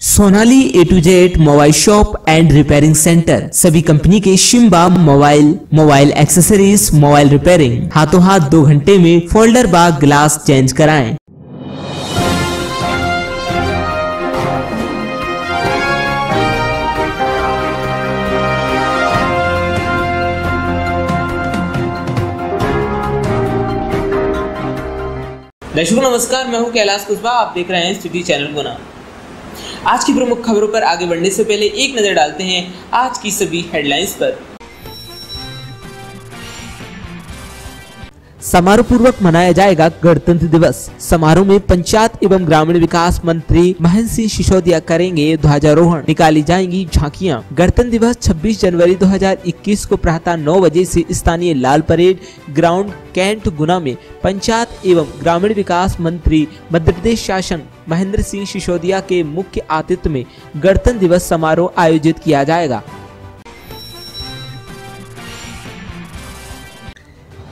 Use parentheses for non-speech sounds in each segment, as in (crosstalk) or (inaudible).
Sonali A to Z mobile shop and repairing centre सभी company के शिम्बा mobile mobile accessories mobile repairing हाथों हाथ दो घंटे में फोल्डर बाग ग्लास चेंज कराएँ। दर्शकों, नमस्कार, मैं हूँ कैलाश कुशवाहा, आप देख रहे हैं सिटी चैनल गुना आज की प्रमुख खबरों पर आगे बढ़ने से पहले एक नज़र डालते हैं आज की सभी हेडलाइंस पर। समारोह पूर्वक मनाया जाएगा गणतंत्र दिवस। समारोह में पंचायत एवं ग्रामीण विकास मंत्री महेंद्र सिंह सिसोदिया करेंगे ध्वजारोहण। निकाली जाएँगी झांकियाँ। गणतंत्र दिवस 26 जनवरी 2021 को प्रातः 9 बजे से स्थानीय Lal parade ground cantt Guna में पंचायत एवं ग्रामीण विकास मंत्री मध्य प्रदेश शासन महेंद्र सिंह सिसोदिया के मुख्य आतिथ्य में गणतंत्र दिवस समारोह आयोजित किया जाएगा।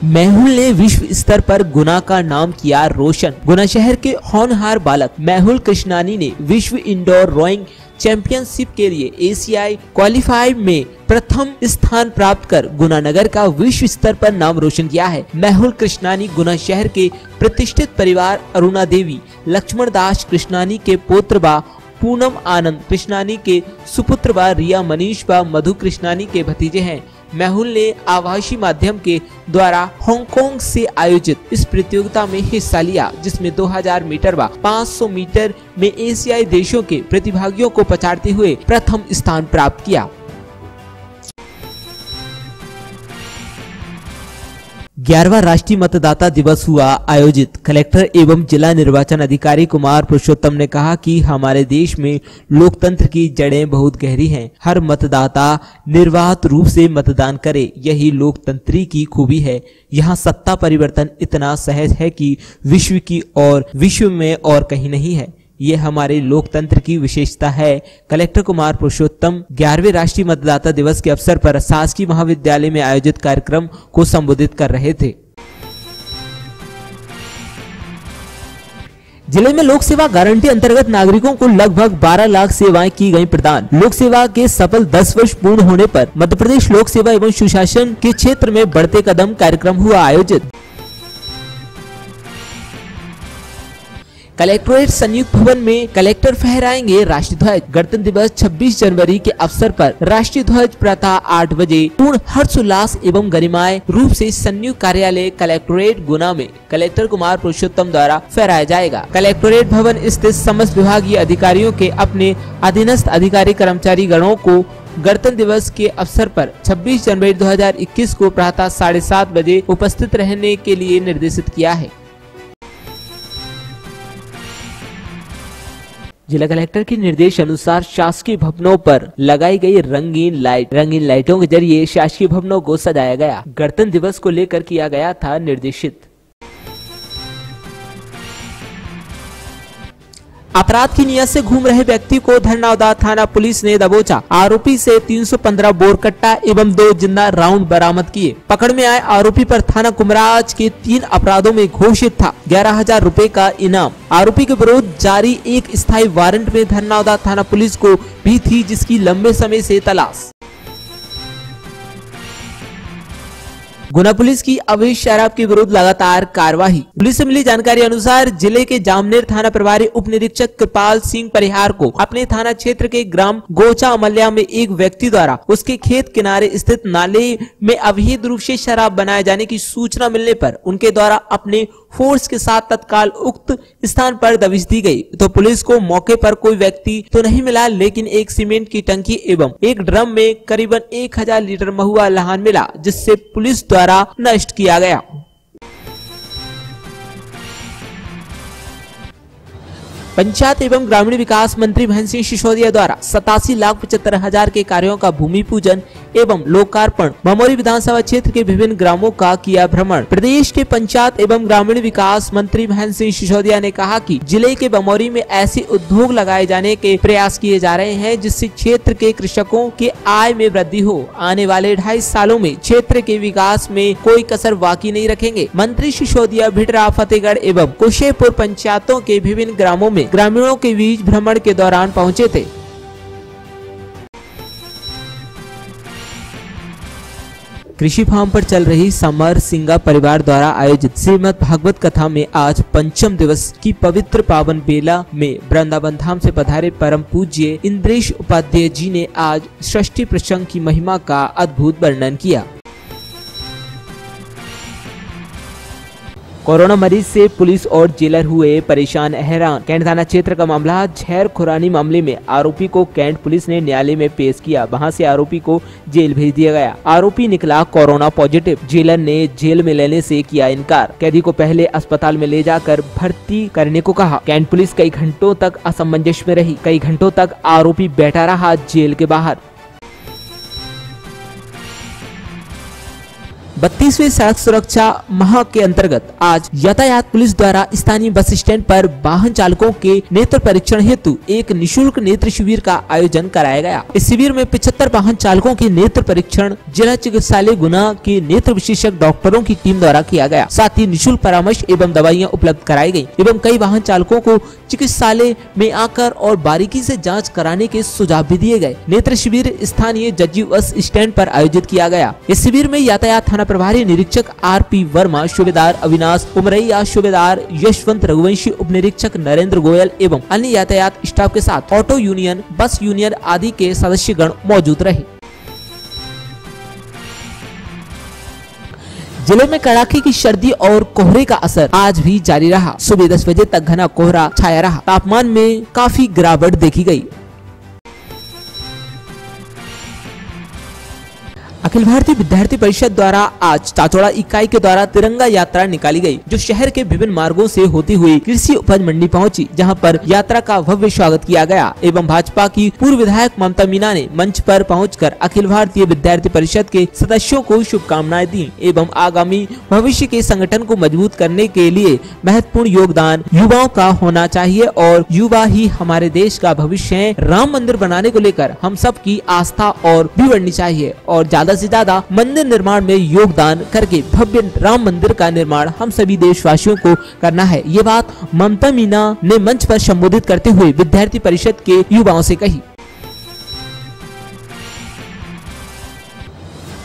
मेहुल ने विश्व स्तर पर गुना का नाम किया रोशन। गुना शहर के होनहार बालक मेहुल कृष्णानी ने विश्व इंडोर रोइंग चैंपियनशिप के लिए एशियाई क्वालिफाई में प्रथम स्थान प्राप्त कर गुना नगर का विश्व स्तर पर नाम रोशन किया है। मेहुल कृष्णानी गुना शहर के प्रतिष्ठित परिवार अरुणा देवी, लक्ष्मण दास कृष्णानी के पोत्र बा पूनम आनंद, कृष्णानी के सुपुत्र बा रिया मनीष बा मधु कृष्णानी के भतीजे हैं। मेहुल ने आभासी माध्यम के द्वारा हांगकांग से आयोजित इस प्रतियोगिता में हिस्सा लिया, जिसमें 2000 मीटर व 500 मीटर में एशियाई देशों के प्रतिभागियों को पछाड़ते हुए प्रथम स्थान प्राप्त किया। ग्यारहवा राष्ट्रीय मतदाता दिवस हुआ आयोजित। कलेक्टर एवं जिला निर्वाचन अधिकारी कुमार पुरुषोत्तम ने कहा कि हमारे देश में लोकतंत्र की जड़ें बहुत गहरी हैं। हर मतदाता निर्वाध रूप से मतदान करे, यही लोकतंत्री की खूबी है। यहाँ सत्ता परिवर्तन इतना सहज है कि विश्व की और विश्व में और कहीं नहीं है। ये हमारे लोकतंत्र की विशेषता है। कलेक्टर कुमार पुरुषोत्तम ग्यारहवें राष्ट्रीय मतदाता दिवस के अवसर पर शासकीय महाविद्यालय में आयोजित कार्यक्रम को संबोधित कर रहे थे। ज़िले में लोक सेवा गारंटी अंतर्गत नागरिकों को लगभग 12 लाख सेवाएँ की गई प्रदान। लोक सेवा के सफल 10 वर्ष पूर्ण होने पर मध्य प्रदेश लोक सेवा एवं सुशासन के क्षेत्र में बढ़ते कदम कार्यक्रम हुआ आयोजित। कलेक्ट्रेट संयुक्त भवन में कलेक्टर फहराएँगे राष्ट्रीय ध्वज। गणतंत्र दिवस 26 जनवरी के अवसर पर राष्ट्रीय ध्वज प्रातः आठ बजे पूर्ण हर्षोल्लास एवं गरिमाए रूप से संयुक्त कार्यालय कलेक्टोरेट गुना में कलेक्टर कुमार पुरुषोत्तम द्वारा फहराया जाएगा। कलेक्टोरेट भवन स्थित समस्त विभागीय अधिकारियों के अपने अधीनस्थ अधिकारी कर्मचारी गणों को गणतंत्र दिवस के अवसर पर 26 जनवरी 2021 को प्रातः साढ़े सात बजे उपस्थित रहने के लिए निर्देशित किया है। जिला कलेक्टर के निर्देश अनुसार शासकीय भवनों पर लगाई गई रंगीन लाइट, रंगीन लाइटों के ज़रिए शासकीय भवनों को सजाया गया। गणतंत्र दिवस को लेकर किया गया था निर्देशित। अपराध की नियत से घूम रहे व्यक्ति को धरनावदा थाना पुलिस ने दबोचा। आरोपी से 315 बोर कट्टा एवं दो ज़िंदा राउंड बरामद किए। पकड़ में आए आरोपी पर थाना कुमराज के तीन अपराधों में घोषित था। ग्यारह हज़ार रूपए का इनाम। आरोपी के विरोध जारी एक स्थायी वारंट में धरनावदा थाना पुलिस को भी थी, जिसकी लंबे समय ऐसी तलाश। गुना पुलिस की अवैध शराब के विरुद्ध लगातार कार्यवाही। पुलिस से मिली जानकारी अनुसार ज़िले के जामनेर थाना प्रभारी उप निरीक्षक कृपाल सिंह परिहार को अपने थाना क्षेत्र के ग्राम गोचा अमल्या में एक व्यक्ति द्वारा उसके खेत किनारे स्थित नाले में अवैध रूप ऐसी शराब बनाए जाने की सूचना मिलने आरोप उनके द्वारा अपने फोर्स के साथ तत्काल उक्त स्थान पर दबिश दी गई। तो पुलिस को मौके पर कोई व्यक्ति तो नहीं मिला, लेकिन एक सीमेंट की टंकी एवं एक ड्रम में करीबन एक हज़ार लीटर महुआ लहान मिला, जिससे पुलिस द्वारा नष्ट किया गया। पंचायत एवं ग्रामीण विकास मंत्री महेंद्र सिंह सिसोदिया द्वारा सतासी लाख पचहत्तर हज़ार के कार्यों का भूमि पूजन एवं लोकार्पण। बमोरी विधानसभा क्षेत्र के विभिन्न ग्रामों का किया भ्रमण। प्रदेश के पंचायत एवं ग्रामीण विकास मंत्री महेंद्र सिंह सिसोदिया ने कहा कि ज़िले के बमोरी में ऐसे उद्योग लगाए जाने के प्रयास किए जा रहे हैं, जिससे क्षेत्र के कृषकों के आय में वृद्धि हो। आने वाले ढाई सालों में क्षेत्र के विकास में कोई कसर बाकी नहीं रखेंगे। मंत्री सिसोदिया भिटरा, फतेहगढ़ एवं कुशेपुर पंचायतों के विभिन्न ग्रामों में ग्रामीणों के बीच भ्रमण के दौरान पहुँचे थे। कृषि फार्म पर चल रही समर सिंगा परिवार द्वारा आयोजित श्रीमद भागवत कथा में आज पंचम दिवस की पवित्र पावन बेला में वृंदावन धाम से पधारे परम पूज्य इंद्रेश उपाध्याय जी ने आज षष्ठी प्रसंग की महिमा का अद्भुत वर्णन किया। कोरोना मरीज़ से पुलिस और जेलर हुए परेशान, हैरान। कैंट थाना क्षेत्र का मामला झैर खुरानी मामले में आरोपी को कैंट पुलिस ने न्यायालय में पेश किया। वहाँ से आरोपी को जेल भेज दिया गया। आरोपी निकला कोरोना पॉजिटिव। जेलर ने जेल में लेने से किया इनकार। कैदी को पहले अस्पताल में ले जाकर भर्ती करने को कहा। कैंट पुलिस कई घंटों तक असमंजस में रही। कई घंटों तक आरोपी बैठा रहा जेल के बाहर। बत्तीसवें सड़क सुरक्षा माह के अंतर्गत आज यातायात पुलिस द्वारा स्थानीय बस स्टैंड पर वाहन चालकों के नेत्र परीक्षण हेतु एक निशुल्क नेत्र शिविर का आयोजन कराया गया। इस शिविर में पिछहत्तर वाहन चालकों के नेत्र परीक्षण, जिला चिकित्सालय गुना के नेत्र विशेषज्ञ डॉक्टरों की टीम द्वारा किया गया। साथ ही निःशुल्क परामर्श एवं दवाइयाँ उपलब्ध कराई गई एवं कई वाहन चालकों को चिकित्सालय में आकर और बारीकी ऐसी जाँच कराने के सुझाव भी दिए गए। नेत्र शिविर स्थानीय जज्जी बस स्टैंड आरोप आयोजित किया गया। इस शिविर में यातायात थाना प्रभारी निरीक्षक आर पी वर्मा, सूबेदार अविनाश उमरैया, सूबेदार यशवंत रघुवंशी उप निरीक्षक नरेंद्र गोयल एवं अन्य यातायात स्टाफ के साथ ऑटो यूनियन, बस यूनियन आदि के सदस्यगण मौजूद रहे। ज़िले में कड़ाके की सर्दी और कोहरे का असर आज भी जारी रहा। सुबह दस बजे तक घना कोहरा छाया रहा। तापमान में काफ़ी गिरावट देखी गई। अखिल भारतीय विद्यार्थी परिषद द्वारा आज चाचौड़ा इकाई के द्वारा तिरंगा यात्रा निकाली गई, जो शहर के विभिन्न मार्गों से होती हुई कृषि उपज मंडी पहुँची, जहाँ पर यात्रा का भव्य स्वागत किया गया। एवं भाजपा की पूर्व विधायक ममता मीना ने मंच पर पहुंचकर अखिल भारतीय विद्यार्थी परिषद के सदस्यों को शुभकामनाएँ दी एवं आगामी भविष्य के संगठन को मज़बूत करने के लिए महत्वपूर्ण योगदान युवाओं का होना चाहिए और युवा ही हमारे देश का भविष्य है। राम मंदिर बनाने को लेकर हम सब की आस्था और भी बढ़नी चाहिए और ज़्यादा ज़्यादा से ज़्यादा मंदिर निर्माण में योगदान करके भव्य राम मंदिर का निर्माण हम सभी देशवासियों को करना है। ये बात ममता मीना ने मंच पर संबोधित करते हुए विद्यार्थी परिषद के युवाओं से कही।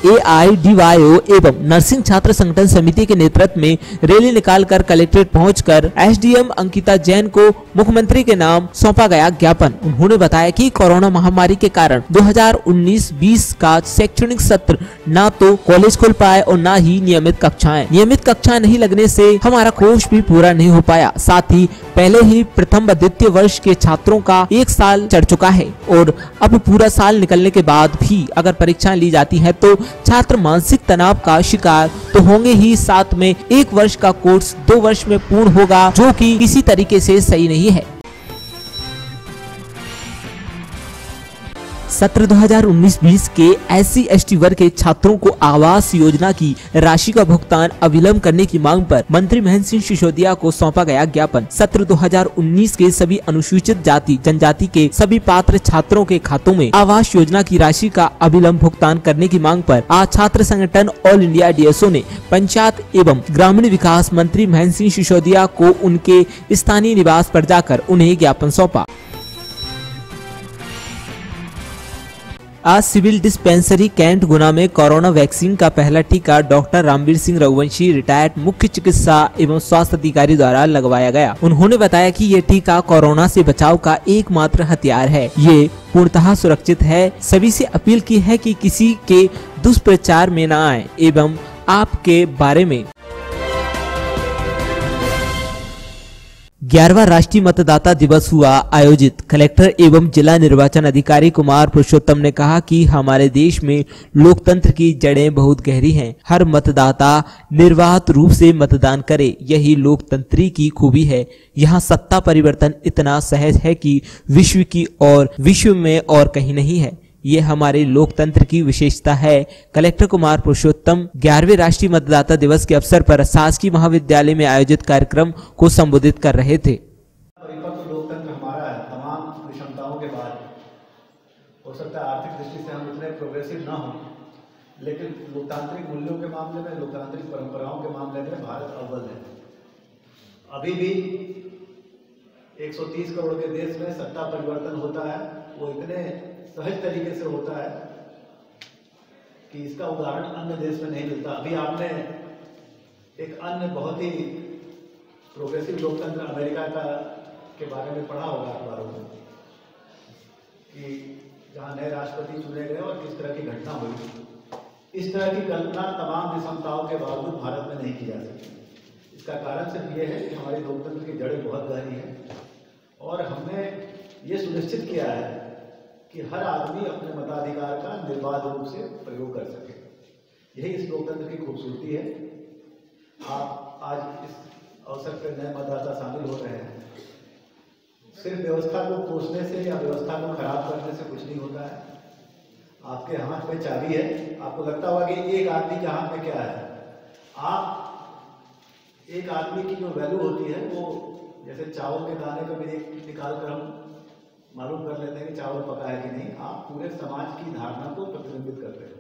एआईडीवाईओ एवं नर्सिंग छात्र संगठन समिति के नेतृत्व में रैली निकालकर कलेक्ट्रेट पहुंचकर एसडीएम अंकिता जैन को मुख्यमंत्री के नाम सौंपा गया ज्ञापन। उन्होंने बताया कि कोरोना महामारी के कारण 2019-20 का शैक्षणिक सत्र न तो कॉलेज खुल पाए और न ही नियमित कक्षाएँ। नियमित कक्षा नहीं लगने से हमारा कोर्स भी पूरा नहीं हो पाया। साथ ही पहले ही प्रथम व द्वितीय वर्ष के छात्रों का एक साल चढ़ चुका है और अब पूरा साल निकलने के बाद भी अगर परीक्षाएँ ली जाती है तो छात्र मानसिक तनाव का शिकार तो होंगे ही साथ में एक वर्ष का कोर्स, दो वर्ष में पूर्ण होगा, जो कि किसी तरीके से सही नहीं है। सत्र 2019-20 के एस सी वर्ग के छात्रों को आवास योजना की राशि का भुगतान अविलंब करने की मांग पर मंत्री महेंद्र सिंह सिसोदिया को सौंपा गया ज्ञापन। सत्र 2019 के सभी अनुसूचित जाति, जनजाति के सभी पात्र छात्रों के खातों में आवास योजना की राशि का अविलंब भुगतान करने की मांग पर आज छात्र संगठन ऑल इंडिया डीएसओ ने पंचायत एवं ग्रामीण विकास मंत्री महेंद्र सिंह सिसोदिया को उनके स्थानीय निवास पर जाकर उन्हें ज्ञापन सौंपा। आज सिविल डिस्पेंसरी कैंट गुना में कोरोना वैक्सीन का पहला टीका डॉक्टर रामवीर सिंह रघुवंशी रिटायर्ड मुख्य चिकित्सा एवं स्वास्थ्य अधिकारी द्वारा लगवाया गया। उन्होंने बताया कि ये टीका कोरोना से बचाव का एकमात्र हथियार है। ये पूर्णतः सुरक्षित है। सभी से अपील की है कि किसी के दुष्प्रचार में न आए एवं आपके बारे में ग्यारहवा राष्ट्रीय मतदाता दिवस हुआ आयोजित। कलेक्टर एवं जिला निर्वाचन अधिकारी कुमार पुरुषोत्तम ने कहा कि हमारे देश में लोकतंत्र की जड़ें बहुत गहरी हैं। हर मतदाता निर्वाध रूप से मतदान करे, यही लोकतंत्री की खूबी है। यहाँ सत्ता परिवर्तन इतना सहज है कि विश्व की और विश्व में और कहीं नहीं है। ये हमारे लोकतंत्र की विशेषता है। कलेक्टर कुमार पुरुषोत्तम ग्यारहवें राष्ट्रीय मतदाता दिवस के अवसर पर शासकीय महाविद्यालय में आयोजित कार्यक्रम को संबोधित कर रहे थे। है सकता है आर्थिक दृष्टि लेकिन लोकतांत्रिक मूल्यों के मामले में, लोकतांत्रिक परंपराओं के मामले में भारत अव्वल है। अभी भी 130 करोड़ के देश में सत्ता परिवर्तन होता है, वो इतने सहज तरीके से होता है कि इसका उदाहरण अन्य देश में नहीं मिलता। अभी आपने एक अन्य बहुत ही प्रोग्रेसिव लोकतंत्र अमेरिका का के बारे में पढ़ा होगा अखबारों में, कि जहाँ नए राष्ट्रपति चुने गए और किस तरह की घटना हुई। इस तरह की कल्पना तमाम विषमताओं के बावजूद भारत में नहीं की जा सकती। इसका कारण सिर्फ़ ये है कि हमारे लोकतंत्र की जड़ें बहुत गहरी हैं। और हमने ये सुनिश्चित किया है कि हर आदमी अपने मताधिकार का निर्बाध रूप से प्रयोग कर सके। यही इस लोकतंत्र की खूबसूरती है। आप आज इस अवसर पर नए मतदाता शामिल हो रहे हैं। सिर्फ़ व्यवस्था को कोसने से या व्यवस्था को खराब करने से कुछ नहीं होता है। आपके हाथ में चाबी है। आपको लगता होगा कि एक आदमी के हाथ में क्या है। आप एक आदमी की जो वैल्यू होती है, वो जैसे चावल के दाने को भी निकाल कर हम मालूम कर लेते हैं कि चावल पका है कि नहीं। आप पूरे समाज की धारणा को प्रतिबिंबित करते हैं।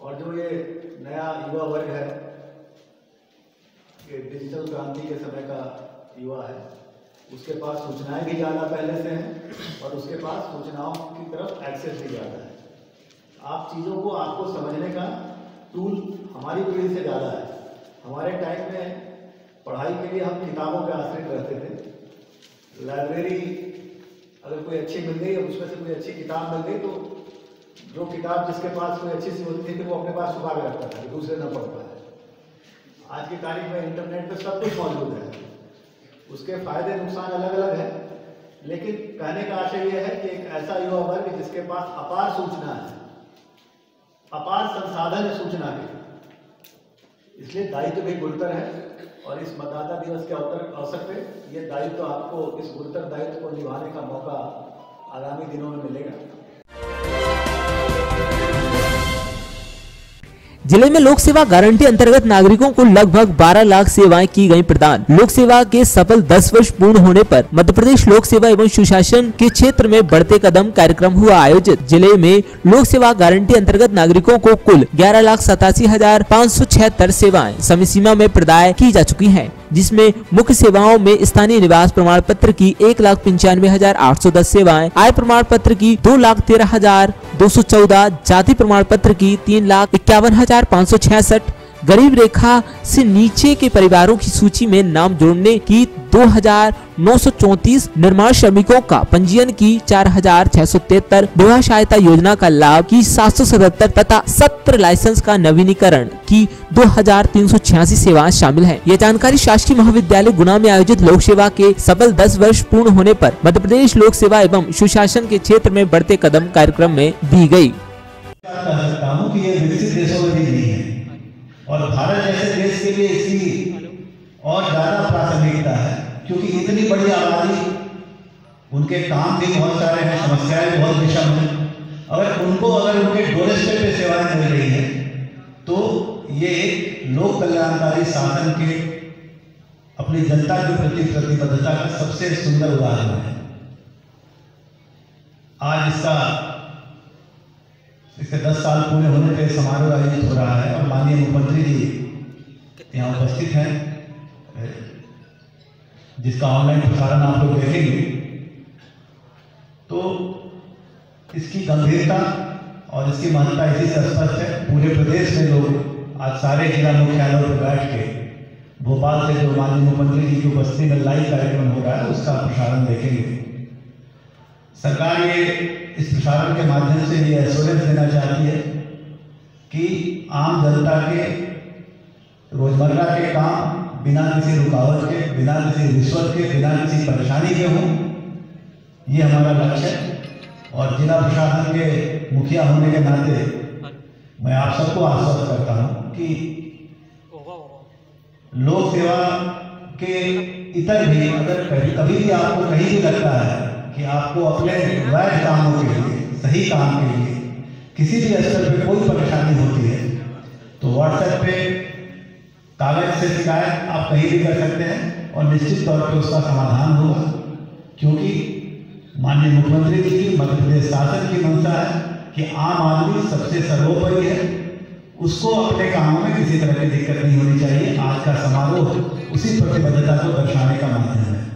और जो ये नया युवा वर्ग है, ये डिजिटल क्रांति के समय का युवा है, उसके पास सूचनाएँ भी ज़्यादा पहले से हैं और उसके पास सूचनाओं की तरफ़ एक्सेस भी ज़्यादा है। आप चीज़ों को आपको समझने का टूल हमारी पीढ़ी से ज़्यादा है। हमारे टाइम में पढ़ाई के लिए हम किताबों पर आश्रित रहते थे। लाइब्रेरी अगर कोई अच्छी मिल गई उसमें से कोई अच्छी किताब मिल गई तो जो किताब जिसके पास कोई अच्छी सी होती थी तो वो अपने पास छुपा के रखता था दूसरे न पढ़ पाए। आज की तारीख में इंटरनेट पर सब कुछ मौजूद है। उसके फ़ायदे, नुकसान अलग अलग है, लेकिन कहने का आशय यह है कि एक ऐसा युवा वर्ग जिसके पास अपार सूचना है, अपार संसाधन है सूचना के। इसलिए दायित्व भी गुरुतर है। और इस मतदाता दिवस के अवसर अवसर पे ये दायित्व तो आपको, इस गुरुतर दायित्व को निभाने का मौका आगामी दिनों में मिलेगा। ज़िले में लोक सेवा गारंटी अंतर्गत नागरिकों को लगभग 12 लाख सेवाएँ की गई प्रदान। लोक सेवा के सफल 10 वर्ष पूर्ण होने पर मध्य प्रदेश लोक सेवा एवं सुशासन के क्षेत्र में बढ़ते कदम कार्यक्रम हुआ आयोजित। ज़िले में लोक सेवा गारंटी अंतर्गत नागरिकों को कुल ग्यारह लाख सतासी हज़ार पाँच सौ छिहत्तर सेवाएँ समय सीमा में प्रदाय की जा चुकी है, जिसमें मुख्य सेवाओं में स्थानीय निवास प्रमाण पत्र की एक लाख पंचानवे हज़ार आठ सौ दस सेवाएँ, आय प्रमाण पत्र की दो लाख तेरह हज़ार दो सौ चौदह, जाति प्रमाण पत्र की तीन लाख इक्यावन हज़ार गरीब रेखा से नीचे के परिवारों की सूची में नाम जोड़ने की दो निर्माण श्रमिकों का पंजीयन की चार हज़ार छह सौ तिहत्तर विवाह सहायता योजना का लाभ की सात सौ सतहत्तर तथा सत्र लाइसेंस का नवीनीकरण की दो हज़ार तीन सौ छियासी सेवाएँ शामिल हैं। यह जानकारी शासकीय महाविद्यालय गुना में आयोजित लोक सेवा के सफल दस वर्ष पूर्ण होने पर मध्य प्रदेश लोक सेवा एवं सुशासन के क्षेत्र में बढ़ते कदम कार्यक्रम में दी गई और भारत जैसे देश के लिए इसकी और ज़्यादा प्राथमिकता है, क्योंकि इतनी बड़ी आबादी, उनके काम भी बहुत सारे हैं, समस्याएँ बहुत विषम हैं। अगर उनको, अगर उनके डोरेस्टेप पे सेवाएँ मिल रही है तो ये एक लोक कल्याणकारी साधन के अपनी जनता के प्रति प्रतिबद्धता का सबसे सुंदर उदाहरण है। आज इसका इसके दस साल पूरे होने पर समारोह आयोजित हो रहा है और माननीय मुख्यमंत्री जी यहाँ उपस्थित हैं जिसका ऑनलाइन प्रसारण आप लोग देखेंगे। तो इसकी गंभीरता और इसकी महत्ता इसी से स्पष्ट है। पूरे प्रदेश में लोग, आज सारे जिला मुख्यालयों पर बैठ के भोपाल से जो माननीय मुख्यमंत्री जी की उपस्थिति में लाइव कार्यक्रम हो रहा है, उसका प्रसारण देखेंगे। सरकार ये इस प्रसारण के माध्यम से ये एश्योरेंस देना चाहती है कि आम जनता के रोज़मर्रा के काम, बिना किसी रुकावट के, बिना किसी रिश्वत के, बिना किसी परेशानी के हों, ये हमारा लक्ष्य है। और जिला प्रशासन के मुखिया होने के नाते मैं आप सबको आश्वस्त करता हूँ कि लोक सेवा के इतर भी अगर कभी भी आपको कहीं भी लगता है कि आपको अपने वैध कामों के लिए, सही काम के लिए, किसी भी स्तर पे कोई परेशानी होती है तो व्हाट्सएप पे कागज़ से शिकायत आप कहीं भी कर सकते हैं और निश्चित तौर पे उसका समाधान होगा। क्योंकि माननीय मुख्यमंत्री जी की मध्य प्रदेश शासन की मंशा है कि आम आदमी सबसे सर्वोपरि है। उसको अपने कामों में किसी तरह की दिक्कत नहीं होनी चाहिए। आज का समारोह उसी प्रतिबद्धता को दर्शाने का माध्यम है।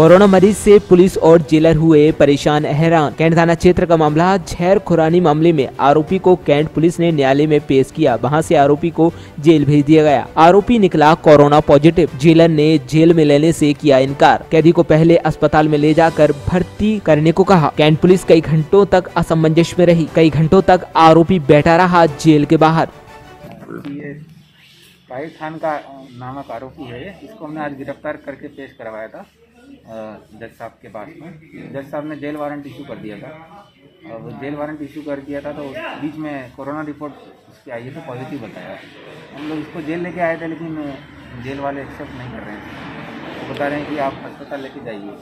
कोरोना मरीज़ से पुलिस और जेलर हुए परेशान, हैरान। कैंट थाना क्षेत्र का मामला झैर खुरानी मामले में आरोपी को कैंट पुलिस ने न्यायालय में पेश किया। वहाँ से आरोपी को जेल भेज दिया गया। आरोपी निकला कोरोना पॉजिटिव। जेलर ने जेल में लेने से किया इनकार। कैदी को पहले अस्पताल में ले जाकर भर्ती करने को कहा। कैंट पुलिस कई घंटों तक असमंजस में रही। कई घंटों तक आरोपी बैठा रहा जेल के बाहर। खान का नामक आरोपी है। इसको हमने आज गिरफ़्तार करके पेश करवाया था। जज साहब के पास में। जज साहब ने जेल वारंट इशू कर दिया था। अब जेल वारंट इशू कर दिया था तो बीच में कोरोना रिपोर्ट उसकी आई है तो पॉजिटिव बताया। हम लोग इसको जेल लेके आए थे लेकिन जेल वाले एक्सेप्ट नहीं कर रहे हैं। वो बता रहे हैं कि आप अस्पताल लेके जाइए।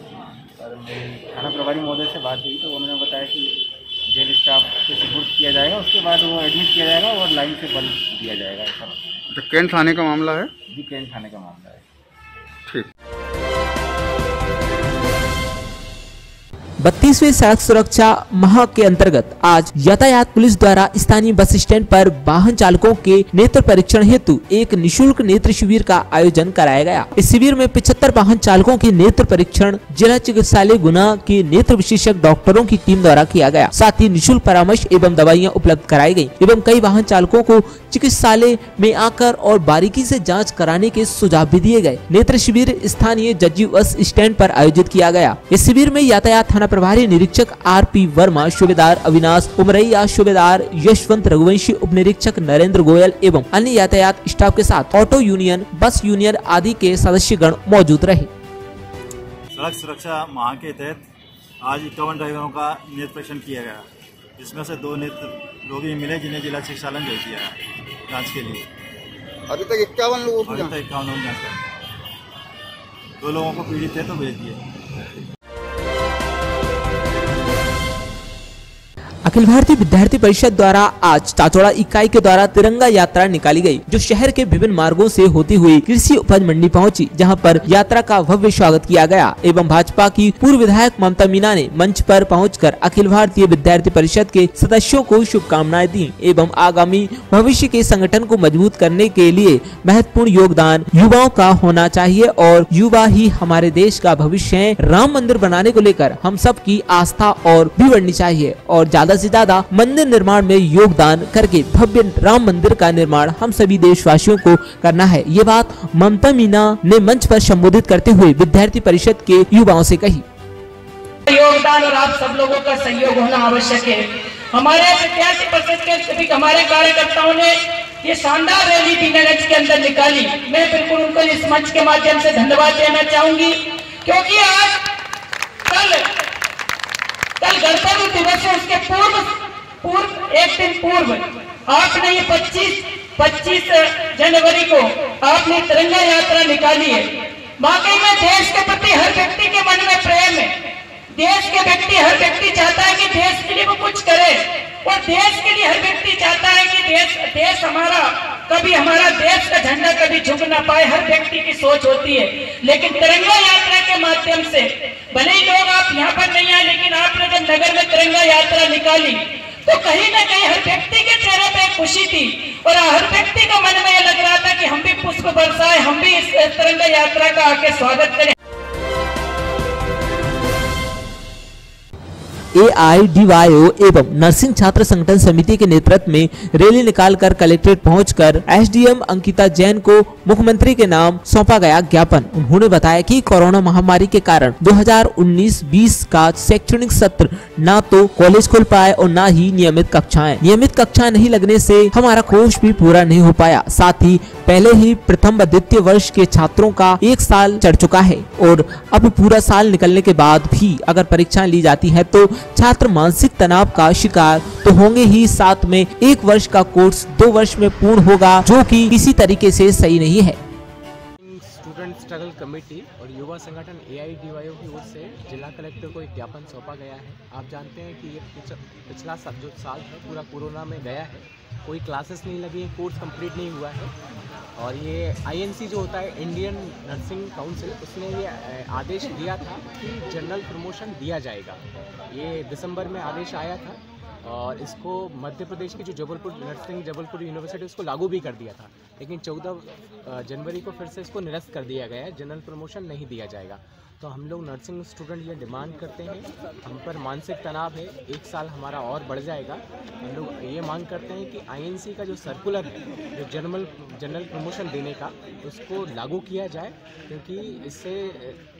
और मेरी थाना प्रभारी महोदय से बात हुई तो उन्होंने बताया कि जेल स्टाफ से सुपुर्द किया जाएगा उसके बाद वो एडमिट किया जाएगा और लाइन से बंद दिया जाएगा ऐसा। तो कैंट थाने का मामला है? जी कैंट थाने का मामला है। ठीक। बत्तीसवें सड़क सुरक्षा माह के अंतर्गत आज यातायात पुलिस द्वारा स्थानीय बस स्टैंड पर वाहन चालकों के नेत्र परीक्षण हेतु एक निशुल्क नेत्र शिविर का आयोजन कराया गया। इस शिविर में 75 वाहन चालकों के नेत्र परीक्षण, जिला चिकित्सालय गुना के नेत्र विशेषज्ञ डॉक्टरों की टीम द्वारा किया गया। साथ ही निःशुल्क परामर्श एवं दवाइयाँ उपलब्ध कराई गई एवं कई वाहन चालकों को चिकित्सालय में आकर और बारीकी से जाँच कराने के सुझाव भी दिए गए। नेत्र शिविर स्थानीय जज्जी बस स्टैंड पर आयोजित किया गया। इस शिविर में यातायात थाना प्रभारी निरीक्षक आर पी वर्मा सूबेदार अविनाश उमरैया सूबेदार यशवंत रघुवंशी उप निरीक्षक नरेंद्र गोयल एवं अन्य यातायात स्टाफ के साथ ऑटो यूनियन बस यूनियन आदि के सदस्यगण मौजूद रहे। सड़क सुरक्षा माह के तहत आज इक्यावन ड्राइवरों का नेत्र परीक्षण किया गया जिसमें से दो नेत्र रोगी मिले जिन्हें जिला चिकित्सालय में भेज दिया जाँच के लिए। अभी तक इक्यावन लोगों की अभी तक इक्यावन लोग जाँच दो लोगों को पीड़ित थे तो भेज दिए। अखिल भारतीय विद्यार्थी परिषद द्वारा आज चाचौड़ा इकाई के द्वारा तिरंगा यात्रा निकाली गई, जो शहर के विभिन्न मार्गों से होती हुई कृषि उपज मंडी पहुँची, जहाँ पर यात्रा का भव्य स्वागत किया गया। एवं भाजपा की पूर्व विधायक ममता मीना ने मंच पर पहुंचकर अखिल भारतीय विद्यार्थी परिषद के सदस्यों को शुभकामनाएँ दी एवं आगामी भविष्य के संगठन को मज़बूत करने के लिए महत्वपूर्ण योगदान युवाओं का होना चाहिए और युवा ही हमारे देश का भविष्य है। राम मंदिर बनाने को लेकर हम सब की आस्था और भी बढ़नी चाहिए और ज़्यादा से ज़्यादा मंदिर निर्माण में योगदान करके भव्य राम मंदिर का निर्माण हम सभी देशवासियों को करना है। ये बात ममता मीना ने मंच पर संबोधित करते हुए विद्यार्थी परिषद के युवाओं से कही। योगदान और आप सब लोगों का सहयोग होना आवश्यक है। हमारे विद्यार्थी परिषद के सभी हमारे कार्यकर्ताओं ने ये शानदार रैली दीनगंज के अंदर निकाली। मैं बिल्कुल उनको इस मंच के माध्यम से धन्यवाद देना चाहूँगी, क्योंकि आज कल कल गणतंत्र दिवस है, उसके पूर्व पूर्व, एक दिन पूर्व, आपने ये 25 25 जनवरी को आपने तिरंगा यात्रा निकाली है। वाकई में देश के प्रति हर व्यक्ति के मन में प्रेम है। देश के व्यक्ति, हर व्यक्ति चाहता है कि देश के लिए वो कुछ करे, और देश के लिए हर व्यक्ति चाहता है कि देश देश हमारा, कभी हमारा देश झुक ना पाए, हर व्यक्ति की सोच होती है। लेकिन तिरंगा यात्रा के माध्यम से, भले ही लोग आप यहाँ पर नहीं आए, लेकिन आपने जब नगर में तिरंगा यात्रा निकाली तो कहीं ना कहीं हर व्यक्ति के चेहरे पे खुशी थी। और हर व्यक्ति का मन में यह लग रहा था कि हम भी पुष्प बरसाए, हम भी इस तिरंगा यात्रा का आके स्वागत करें। एआईडीवाईओ एवं नर्सिंग छात्र संगठन समिति के नेतृत्व में रैली निकालकर कलेक्ट्रेट पहुंचकर एसडीएम अंकिता जैन को मुख्यमंत्री के नाम सौंपा गया ज्ञापन। उन्होंने बताया कि कोरोना महामारी के कारण 2019-20 का शैक्षणिक सत्र न तो कॉलेज खुल पाए और न ही नियमित कक्षाएँ। नियमित कक्षाएँ नहीं लगने से हमारा कोर्स भी पूरा नहीं हो पाया। साथ ही पहले ही प्रथम व द्वितीय वर्ष के छात्रों का एक साल चढ़ चुका है और अब पूरा साल निकलने के बाद भी अगर परीक्षाएँ ली जाती है तो छात्र मानसिक तनाव का शिकार तो होंगे ही साथ में एक वर्ष का कोर्स, दो वर्ष में पूर्ण होगा, जो कि किसी तरीके से सही नहीं है। स्टूडेंट स्ट्रगल कमेटी और युवा संगठन ए आई डी वाई की ओर से जिला कलेक्टर को एक ज्ञापन सौंपा गया है। आप जानते हैं कि ये पिछला जो साल है पूरा कोरोना में गया है। कोई क्लासेस नहीं लगी है कोर्स कंप्लीट नहीं हुआ है। और ये आईएनसी जो होता है इंडियन नर्सिंग काउंसिल उसने ये आदेश दिया था कि जनरल प्रमोशन दिया जाएगा। ये दिसंबर में आदेश आया था। और इसको मध्य प्रदेश की जो जबलपुर नर्सिंग, जबलपुर यूनिवर्सिटी उसको लागू भी कर दिया था। लेकिन चौदह जनवरी को फिर से इसको निरस्त कर दिया गया है। जनरल प्रमोशन नहीं दिया जाएगा। तो हम लोग नर्सिंग स्टूडेंट ये डिमांड करते हैं। हम पर मानसिक तनाव है। एक साल हमारा और बढ़ जाएगा। हम लोग ये मांग करते हैं कि आईएनसी का जो सर्कुलर है, जो जनरल जनरल प्रमोशन देने का, उसको लागू किया जाए। क्योंकि इससे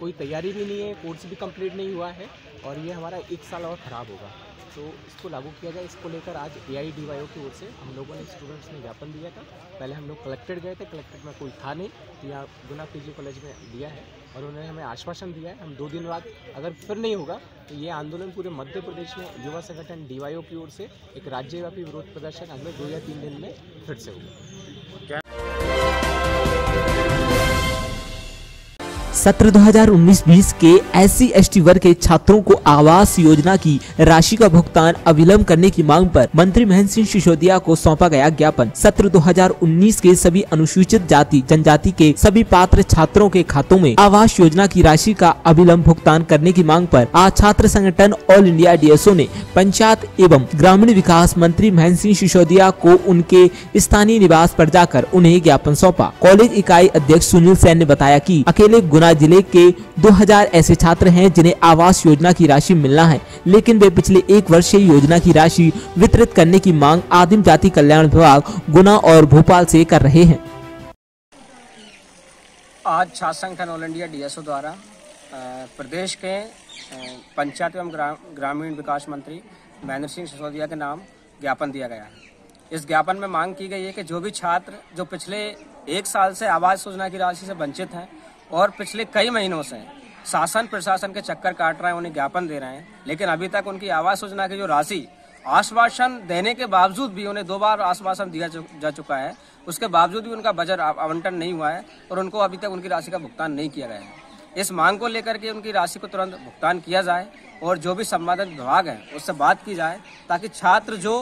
कोई तैयारी भी नहीं है कोर्स भी कंप्लीट नहीं हुआ है। और ये हमारा एक साल और ख़राब होगा। तो इसको लागू किया जाए इसको लेकर आज ए आई डी वाई ओ की ओर से हम लोगों ने स्टूडेंट्स ने ज्ञापन दिया था। पहले हम लोग कलेक्टेड गए थे। कलेक्टेड में कोई था नहीं। तो यहाँ गुना पी कॉलेज में दिया है और उन्होंने हमें आश्वासन दिया है। हम दो दिन बाद अगर फिर नहीं होगा तो ये आंदोलन पूरे मध्य प्रदेश में युवा संगठन डी की ओर से एक राज्यव्यापी विरोध प्रदर्शन अगले दो या तीन दिन में फिर से होगा। सत्र 2019-20 के एस सी वर्ग के छात्रों को आवास योजना की राशि का भुगतान अविलंब करने की मांग पर मंत्री महेंद्र सिंह सिसोदिया को सौंपा गया ज्ञापन। सत्र 2019 के सभी अनुसूचित जाति, जनजाति के सभी पात्र छात्रों के खातों में आवास योजना की राशि का अविलंब भुगतान करने की मांग पर आज छात्र संगठन ऑल इंडिया डीएसओ ने पंचायत एवं ग्रामीण विकास मंत्री महेंद्र सिंह सिसोदिया को उनके स्थानीय निवास पर जाकर उन्हें ज्ञापन सौंपा। कॉलेज इकाई अध्यक्ष सुनील सैन ने बताया की अकेले गुना ज़िले के 2000 ऐसे छात्र हैं जिन्हें आवास योजना की राशि मिलना है। लेकिन वे पिछले एक वर्ष से योजना की राशि वितरित करने की मांग आदिम जाति कल्याण विभाग, गुना और भोपाल से कर रहे हैं। आज छात्र संगठन ऑल इंडिया डीएसओ द्वारा प्रदेश के पंचायत एवं ग्रामीण विकास मंत्री महेंद्र सिंह सिसोदिया के नाम ज्ञापन दिया गया है। इस ज्ञापन में मांग की गई है कि जो भी छात्र जो पिछले एक साल से आवास योजना की राशि से वंचित हैं और पिछले कई महीनों से शासन प्रशासन के चक्कर काट रहे हैं, उन्हें ज्ञापन दे रहे हैं। लेकिन अभी तक उनकी आवास योजना की जो राशि आश्वासन देने के बावजूद भी उन्हें दो बार आश्वासन दिया जा चुका है, उसके बावजूद भी उनका बजट आवंटन नहीं हुआ है और उनको अभी तक उनकी राशि का भुगतान नहीं किया गया है। इस मांग को लेकर के उनकी राशि को तुरंत भुगतान किया जाए और जो भी संबंधित विभाग है, उससे बात की जाए, ताकि छात्र जो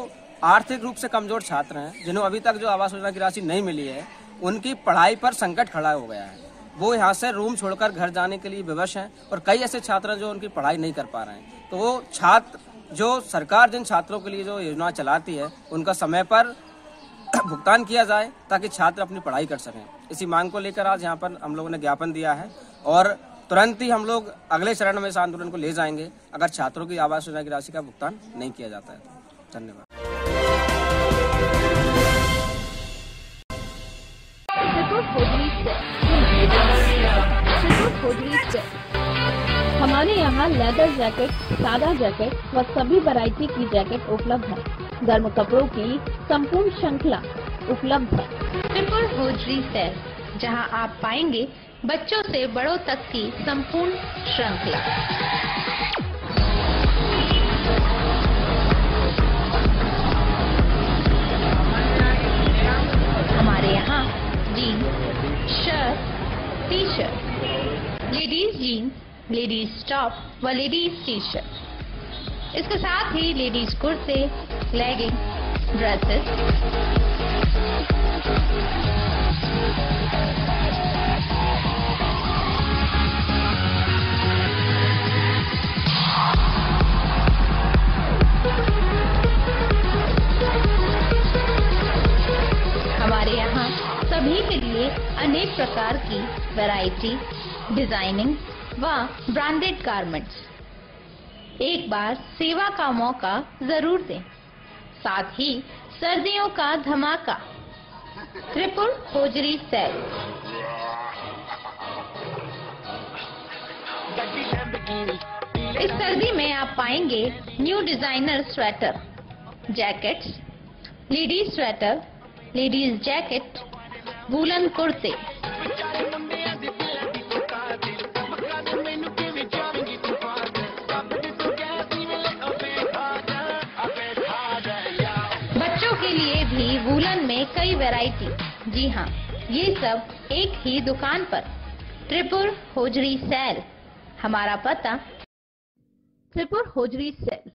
आर्थिक रूप से कमज़ोर छात्र हैं, जिन्हें अभी तक जो आवास योजना की राशि नहीं मिली है, उनकी पढ़ाई पर संकट खड़ा हो गया है। वो यहाँ से रूम छोड़कर घर जाने के लिए विवश हैं और कई ऐसे छात्र जो उनकी पढ़ाई नहीं कर पा रहे हैं। तो वो छात्र, जो सरकार जिन छात्रों के लिए जो योजना चलाती है, उनका समय पर (clears throat) भुगतान किया जाए ताकि छात्र अपनी पढ़ाई कर सकें। इसी मांग को लेकर आज यहाँ पर हम लोगों ने ज्ञापन दिया है और तुरंत ही हम लोग अगले चरण में इस आंदोलन को ले जाएँगे अगर छात्रों की आवास योजना की राशि का भुगतान नहीं किया जाता है। धन्यवाद। हमारे यहाँ लेदर जैकेट सादा जैकेट व सभी वैरायटी की जैकेट उपलब्ध है। गर्म कपड़ों की संपूर्ण श्रृंखला उपलब्ध है। ट्रिपल होजरी सेल जहाँ आप पाएँगे बच्चों से बड़ों तक की संपूर्ण श्रृंखला। टॉप व लेडीज़ टी शर्ट इसके साथ ही लेडीज़ कुर्ते लेगिंग ड्रेसेस हमारे यहाँ सभी के लिए अनेक प्रकार की वैरायटी डिज़ाइनिंग व ब्रांडेड गारमेंट्स एक बार सेवा का मौका ज़रूर दें। साथ ही सर्दियों का धमाका। Tripur hosiery sale. इस सर्दी में आप पाएँगे new designer sweater jackets ladies sweater ladies jacket woollen कुर्ते। कई वैरायटी जी हाँ ये सब एक ही दुकान पर। Tripur hosiery sale. हमारा पता। Tripur hosiery sale.